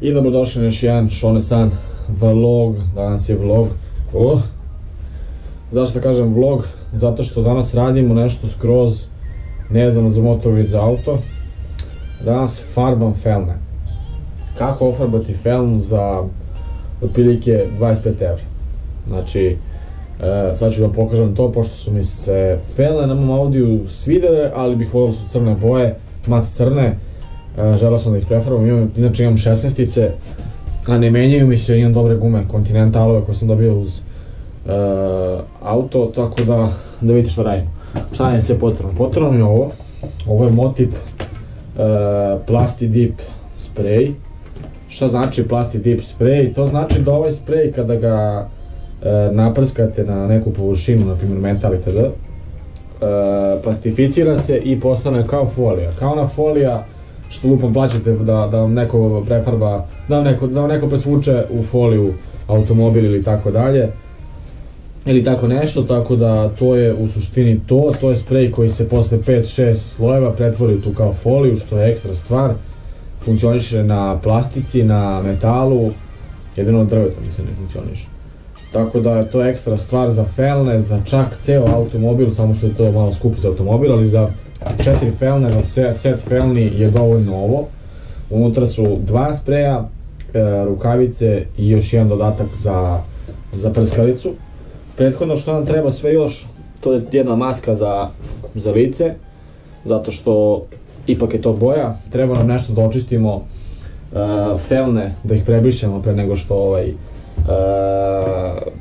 I dobrodošli na još jedan Šone San vlog, danas je vlog. Oh. Zašto kažem vlog? Zato što danas radimo nešto skroz nezano za motor za auto. Danas farbam felne. Kako ofarbati felnu za otprilike 25 evra. Znači, e, sad ću da pokažem to, pošto su mi se felne na mom Audiju svidele, ali bih volio su crne boje, mat crne. E, želeo sam da ih prefarbam, imam, inače imam 16-ice, a ne menjaju mi se, imam dobre gume, Continentalove koje sam dobio uz e, auto, tako da, da vidite što radim. Šta je sve potrebno? Potrebno je ovo, ovo je Motip e, Plasti Dip spray. Šta znači Plasti Dip spray? To znači da ovaj spray kada ga naprskate na neku površinu, na primjer metal itd. Plastificira se i postane kao folija. Kao ona folija što lupom plaćate da, da vam neko prefarba, da vam neko, da vam neko presvuče u foliju automobil ili tako dalje ili tako nešto, tako da to je u suštini to, to je sprej koji se posle 5-6 slojeva pretvori tu kao foliju, što je ekstra stvar, funkcioniše na plastici, na metalu, jedino od drveta mislim ne funkcioniše. Tako da je to ekstra stvar za felne, za čak ceo automobil, samo što je to malo skupo za automobil, ali za četiri felne, za set felni je dovoljno ovo. Unutra su dva spreja, e, rukavice i još jedan dodatak za, za prskalicu. Prethodno što nam treba sve još, to je jedna maska za, za lice, zato što ipak je to boja. Treba nam nešto da očistimo uh, felne, da ih prebrišemo pre nego što ovaj,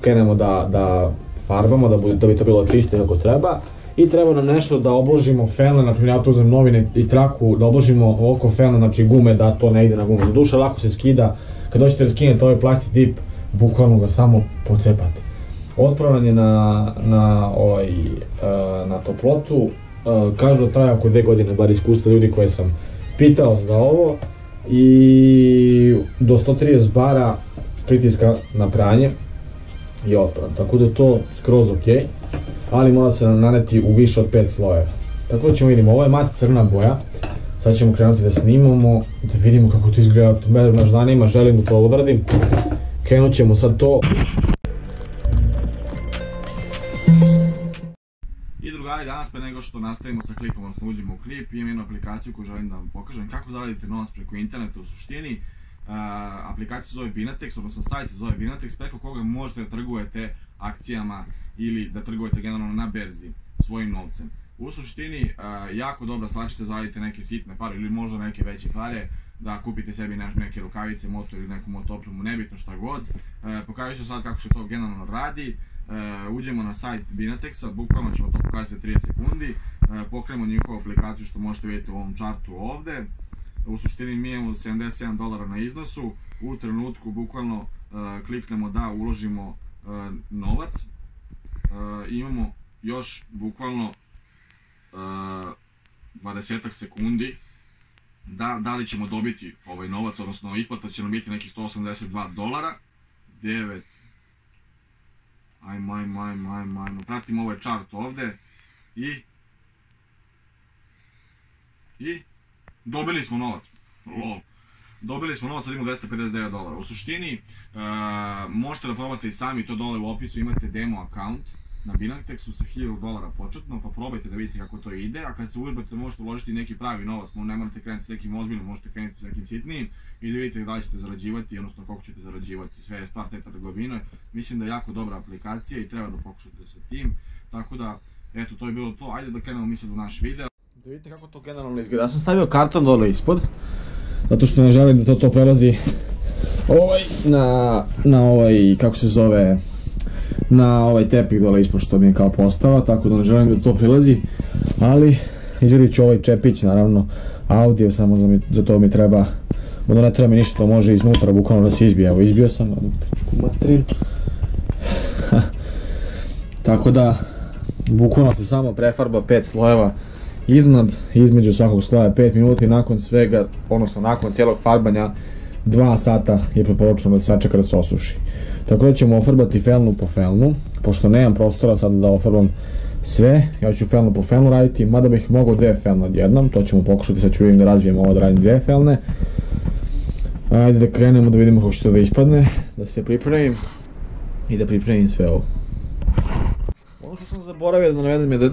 krenemo da, da farbamo, da, bude, da bi to bilo čisto kako treba. I treba nam nešto da obložimo felne, na primjer ja tu uzem novine i traku, da obložimo oko felne, znači gume, da to ne ide na gumu. Duša lako se skida, kad doćete da skinete ovaj plastik dip, bukvalno ga samo pocepate otporan je na, na, ovaj, uh, na toplotu, uh, kažu da traje oko dve godine, bar iskustva ljudi koje sam pitao za ovo, i do 130 bara pritiska na pranje je otporan, tako da je to skroz ok, ali mora se naneti u više od 5 slojeva. Tako da ćemo vidimo, ovo je mat crna boja, sad ćemo krenuti da snimamo, da vidimo kako to izgleda, to me naš zanima, želim da to odradim, krenut ćemo sad to. I drugari, danas pre nego što nastavimo sa klipom, odnosno uđemo u klip, imam jednu aplikaciju koju želim da vam pokažem kako zaradite novac preko interneta u suštini. Aplikacija zove Binatex, odnosno sajt se zove Binatex, preko koga možete da trgujete akcijama ili da trgujete generalno na berzi svojim novcem. U suštini, jako dobra stvar ćete zaraditi neke sitne pare ili možda neke veće pare, da kupite sebi neke rukavice, motor ili neku motopremu, nebitno šta god. Uh, pokažu se sad kako se to generalno radi. Uh, uđemo na sajt Binatexa, bukvalno ćemo to pokazati 30 sekundi, uh, pokrenemo njihovu aplikaciju što možete vidjeti u ovom čartu ovde. U suštini mi imamo 77 dolara na iznosu, u trenutku bukvalno uh, kliknemo da uložimo novac, imamo još bukvalno 20 sekundi da, da li ćemo dobiti ovaj novac, odnosno isplata će nam biti nekih 182 dolara, 9, ajmo, ajmo, ajmo, ajmo, ajmo, pratimo ovaj chart ovde i i dobili smo novac, lol. Dobili smo novac, sad imamo 259 dolara. U suštini, uh, možete da probate i sami to dole u opisu, imate demo account na Binantexu sa 1000 dolara početno, pa probajte da vidite kako to ide, a kad se užbate možete uložiti neki pravi novac, ne morate krenuti s nekim ozbiljnim, možete krenuti s nekim sitnijim i da vidite da li ćete zarađivati, odnosno koliko ćete zarađivati, sve je stvar te trgovine. Mislim da je jako dobra aplikacija i treba da pokušate sa tim, tako da, eto, to je bilo to, ajde da krenemo mi sad u naš video. Da vidite kako to generalno izgleda, ja sam stavio karton dole ispod, zato što ne želim da to, prelazi ovaj, na, ovaj, kako se zove, na ovaj tepih dole ispod što mi je kao postava, tako da ne želim da to prilazi, ali izvedit ću ovaj čepić, naravno, audio, samo za, mi, za to mi treba, onda ne treba mi ništa, to može iznutra bukvalno da se izbije, evo izbio sam, pičku materiju. tako da, bukvalno se samo prefarba pet slojeva iznad, između svakog sloja 5 minuta i nakon svega, odnosno nakon cijelog farbanja, 2 sata je preporučeno da se sačeka da se osuši. Tako da ćemo ofarbati felnu po felnu, pošto nemam prostora sada da ofarbam sve, ja ću felnu po felnu raditi, mada bih mogao dve felne odjednom, to ćemo pokušati, sad ću vidim da razvijem ovo da radim dve felne. Ajde da krenemo da vidimo kako će to da ispadne, da se pripremim i da pripremim sve ovo. Ono što sam zaboravio da navedem je da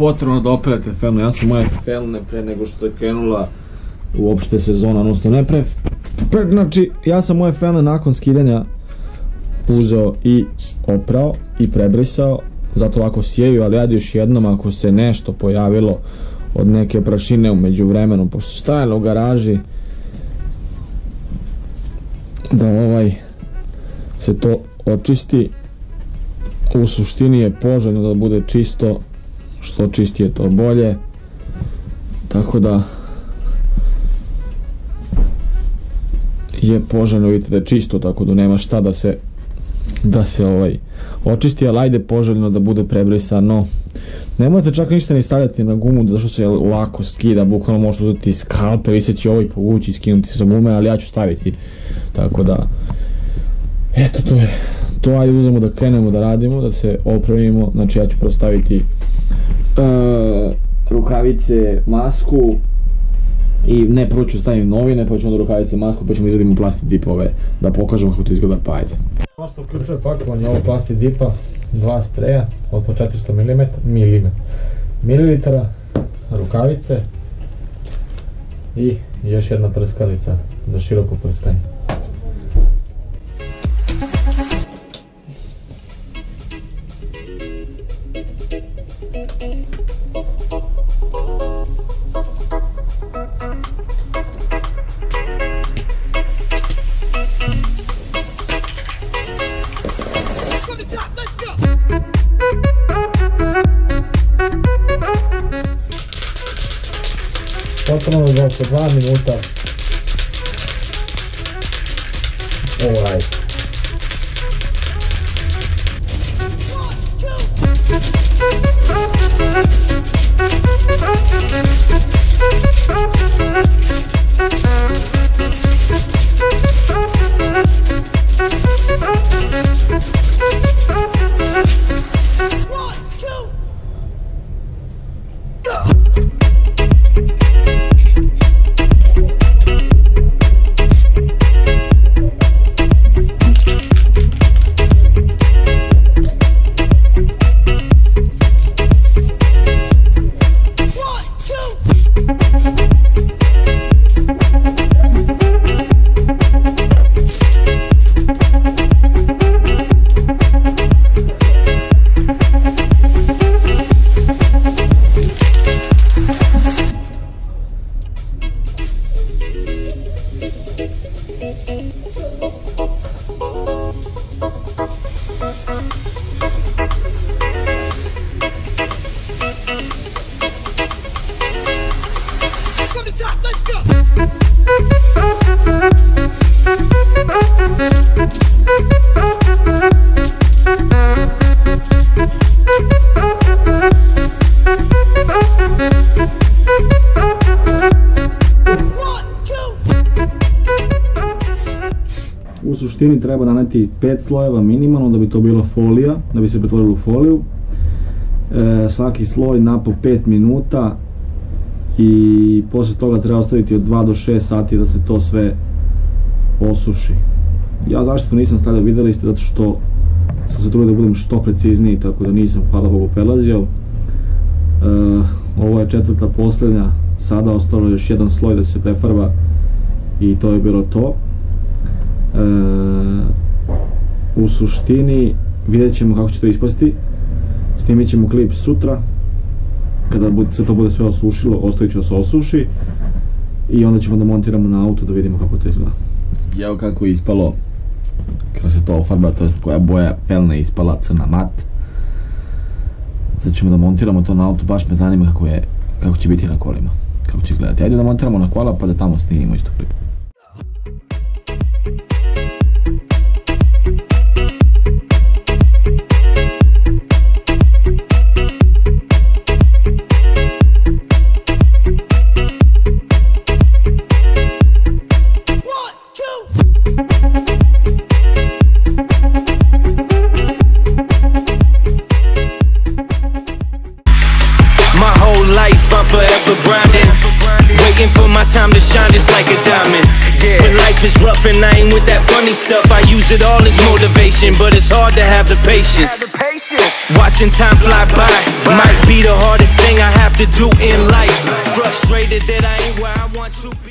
potrebno da operate felnu. Ja sam moje felne pre nego što je krenula uopšte sezona, odnosno ne pre, pre znači ja sam moje felne nakon skidanja uzeo i oprao i prebrisao, zato ovako sjeju, ali ajde još jednom ako se nešto pojavilo od neke prašine umeđu vremenu, pošto su stajale u garaži, da ovaj se to očisti u suštini je poželjno da bude čisto što čistije to bolje. Tako da je poželjno vidite da je čisto tako da nema šta da se da se ovaj očisti ali ajde poželjno da bude prebrisano. Nemojte čak ništa ni stavljati na gumu da što se lako skida bukvalno možete uzeti skalpel iseći ovaj povući i skinuti sa gume ali ja ću staviti. Tako da eto to je to. Ajde uzemo da krenemo da radimo da se opremimo. Znači ja ću prostaviti uh, rukavice masku i ne prvo ću staviti novine pa ću onda rukavice masku pa ćemo izradimo plasti dipove da pokažemo kako to izgleda pa ajde. Ono što uključuje pakovanje ovo plasti dipa dva spreja od po 400 mm, mm mililitara rukavice i još jedna prskalica za široko prskanje Potpuno za oko 2 minuta. Ovaj. U suštini treba naneti 5 slojeva minimalno da bi to bila folija, da bi se pretvorilo u foliju. E, svaki sloj na po 5 minuta i posle toga treba ostaviti od 2 do 6 sati da se to sve osuši. Ja zašto nisam stavljao, videli ste, zato što sam se trudio da budem što precizniji, tako da nisam, hvala Bogu, prelazio. E, ovo je četvrta posljednja, sada ostalo je još jedan sloj da se prefarba i to je bilo to. E, u suštini vidjet ćemo kako će to ispasti. Snimit ćemo klip sutra, kada se to bude sve osušilo, ostavit ću da se osuši i onda ćemo da montiramo na auto da vidimo kako to izgleda. Evo kako je ispalo kada se to ofarba, to jest koja boja felne ispala crna mat. Sad ćemo da montiramo to na auto, baš me zanima kako je, kako će biti na kolima, kako će izgledati. Ajde da montiramo na kola pa da tamo snimimo isto klip. I'm forever grinding. Waiting for my time to shine just like a diamond. When life is rough and I ain't with that funny stuff. I use it all as motivation, but it's hard to have the patience. Watching time fly by might be the hardest thing I have to do in life. Frustrated that I ain't where I want to be.